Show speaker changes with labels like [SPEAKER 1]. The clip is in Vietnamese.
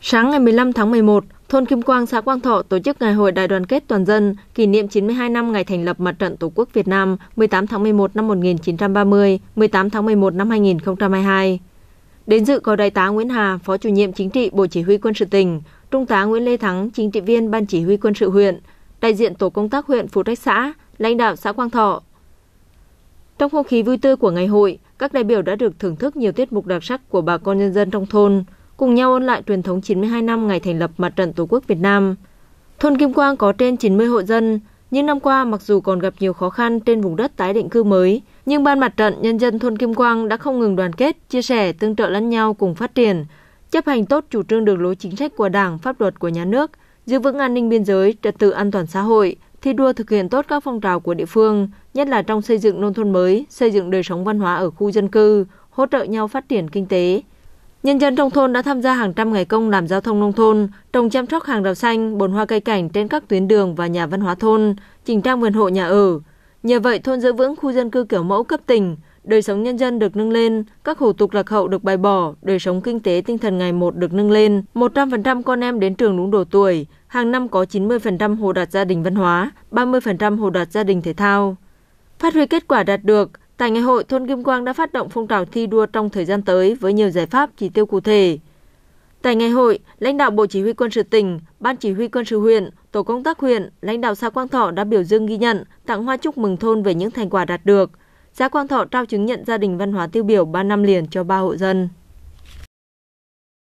[SPEAKER 1] Sáng ngày 15 tháng 11, thôn Kim Quang, xã Quang Thọ tổ chức Ngày hội Đại đoàn kết toàn dân kỷ niệm 92 năm ngày thành lập Mặt trận Tổ quốc Việt Nam 18 tháng 11 năm 1930, 18 tháng 11 năm 2022. Đến dự có Đại tá Nguyễn Hà, Phó chủ nhiệm chính trị Bộ Chỉ huy quân sự tỉnh, Trung tá Nguyễn Lê Thắng, chính trị viên Ban Chỉ huy quân sự huyện, đại diện tổ công tác huyện phụ trách xã, lãnh đạo xã Quang Thọ. Trong không khí vui tươi của ngày hội, các đại biểu đã được thưởng thức nhiều tiết mục đặc sắc của bà con nhân dân trong thôn, cùng nhau ôn lại truyền thống 92 năm ngày thành lập Mặt trận Tổ quốc Việt Nam. Thôn Kim Quang có trên 90 hộ dân, những năm qua mặc dù còn gặp nhiều khó khăn trên vùng đất tái định cư mới, nhưng ban mặt trận nhân dân thôn Kim Quang đã không ngừng đoàn kết, chia sẻ, tương trợ lẫn nhau cùng phát triển, chấp hành tốt chủ trương đường lối chính sách của Đảng, pháp luật của nhà nước, giữ vững an ninh biên giới, trật tự an toàn xã hội, thi đua thực hiện tốt các phong trào của địa phương, nhất là trong xây dựng nông thôn mới, xây dựng đời sống văn hóa ở khu dân cư, hỗ trợ nhau phát triển kinh tế. Nhân dân trong thôn đã tham gia hàng trăm ngày công làm giao thông nông thôn, trồng chăm sóc hàng rào xanh, bồn hoa cây cảnh trên các tuyến đường và nhà văn hóa thôn, chỉnh trang vườn hộ nhà ở. Nhờ vậy, thôn giữ vững khu dân cư kiểu mẫu cấp tỉnh, đời sống nhân dân được nâng lên, các hủ tục lạc hậu được bài bỏ, đời sống kinh tế tinh thần ngày một được nâng lên, 100% con em đến trường đúng độ tuổi, hàng năm có 90% hồ đạt gia đình văn hóa, 30% hồ đạt gia đình thể thao. Phát huy kết quả đạt được, tại ngày hội thôn Kim Quang đã phát động phong trào thi đua trong thời gian tới với nhiều giải pháp chỉ tiêu cụ thể. Tại ngày hội, lãnh đạo Bộ Chỉ huy quân sự tỉnh, Ban Chỉ huy quân sự huyện, Tổ công tác huyện, lãnh đạo xã Quang Thọ đã biểu dương ghi nhận, tặng hoa chúc mừng thôn về những thành quả đạt được – xã Quang Thọ trao chứng nhận gia đình văn hóa tiêu biểu 3 năm liền cho 3 hộ dân.